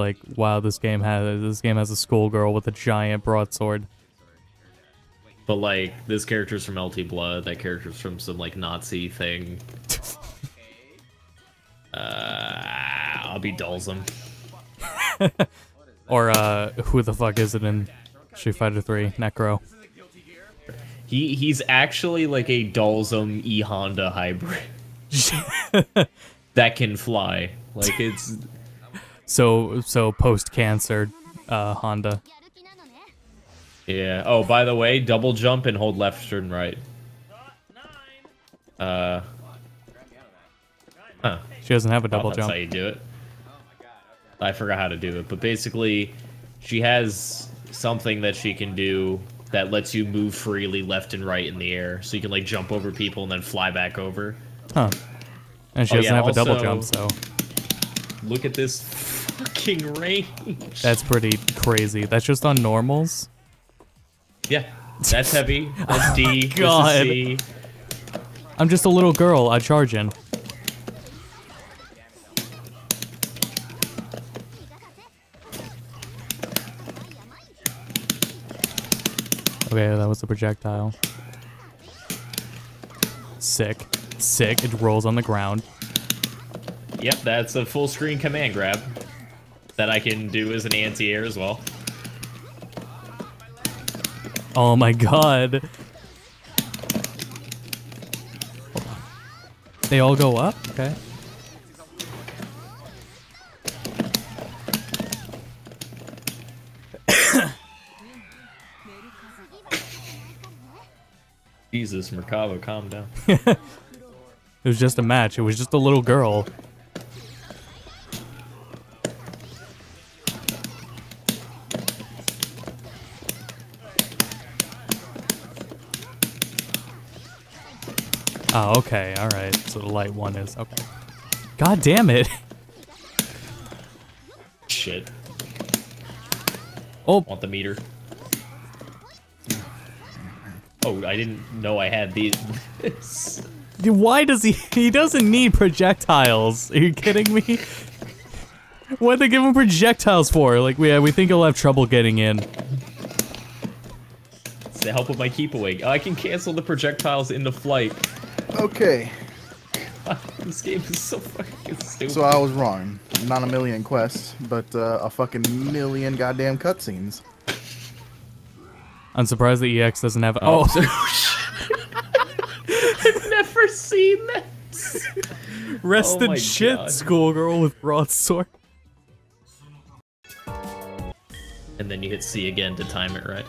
like, wow, this game has this game has a schoolgirl with a giant broadsword. But like this character's from Melty Blood, that character's from some like Nazi thing. uh, I'll be Dhalsim. Or uh, who the fuck is it in Street Fighter 3? Necro. He he's actually like a Dhalsim E Honda hybrid that can fly. Like it's So so post cancer, uh, Honda. yeah. Oh, by the way, double jump and hold left and right. Uh. Huh. She doesn't have a Oh, double that's jump. how you do it. I forgot how to do it, but basically, she has something that she can do that lets you move freely left and right in the air, so you can like jump over people and then fly back over. Huh. And she Oh, doesn't yeah, have a double jump, so Look at this fucking range. that's pretty crazy. That's just on normals. Yeah, that's heavy. That's oh D. This is God. C. I'm just a little girl. I charge in. Okay, that was the projectile. Sick. Sick. It rolls on the ground. Yep, that's a full screen command grab that I can do as an anti-air as well. Oh my god. They all go up? Okay. Jesus, Merkava, calm down. It was just a match. It was just a little girl. Oh, okay. All right. So the light one is okay. God damn it. Shit. Oh, Want the meter? Oh, I didn't know I had these. why does he? He doesn't need projectiles. Are you kidding me? What they give him projectiles for? Like, we we think he'll have trouble getting in. It's to help with my keep away. I can cancel the projectiles into flight. Okay, this game is so fucking stupid. so I was wrong. Not a million quests, but uh, a fucking million goddamn cutscenes. I'm surprised the EX doesn't have. Oh, I've never seen this. rest Oh in shit, God. schoolgirl with broadsword. And then you hit C again to time it right.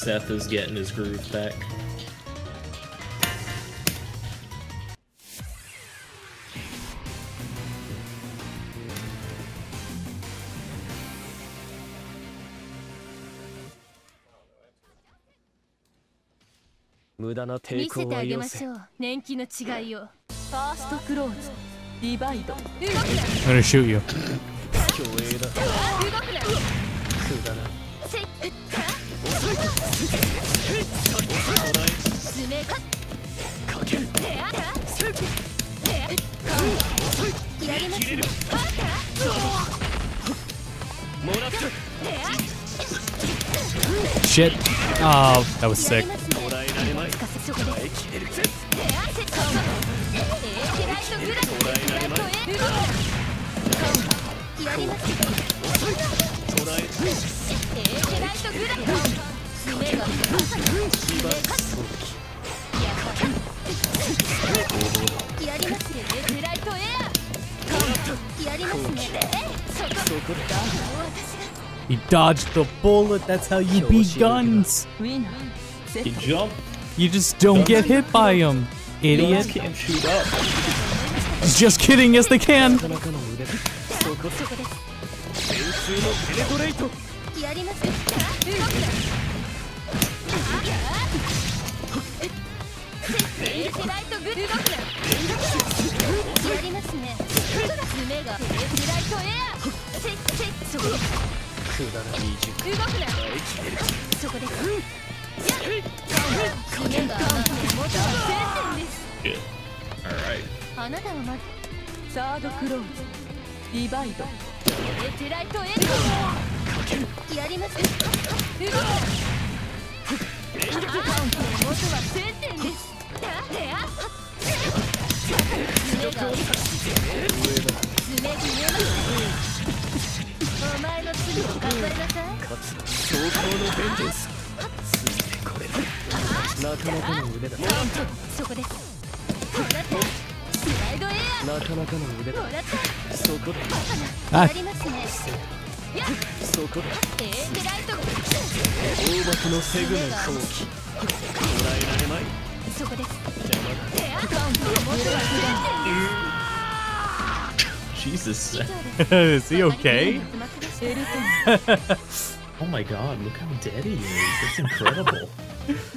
Seth is getting his groove back. "無駄な抵見せてあげましょう。年季の違いを。ファーストクローズ。ディバイド。動くな I'm gonna shoot you. 虚栄だ動くな。くだら んせっ爪かかけるてあたてあやりますねあもらったてあ Shit. Oh, that was sick. He dodged the bullet, that's how you beat guns! You jump? You just don't get hit by him, idiot. Just kidding, yes they can! なかなかの腕だそこそこです電通のペネトレイトやります動くなエースライトグ動くなやりますね爪がエースライトエアせせそこでくだら未熟動くな耐えきれるそこで 夢が元は1000点です Shit. All right. あなたはまずサードクローズディバイド エテライトエコやります動くカウントの元は0点ですやや爪が爪切れますお前の罪を数えなさい走行のベンジェンス全てこれなかなかの腕だ。そこですもらってスライドエアなかなかの腕だもらってそこで あやりますねやそこでエーテライトが大箱のセグメン後期捉えられまいそこです邪魔だエアカウントの元は Jesus. 1000点です Is he okay? エルトン Oh my god, look how dead he is. That's incredible.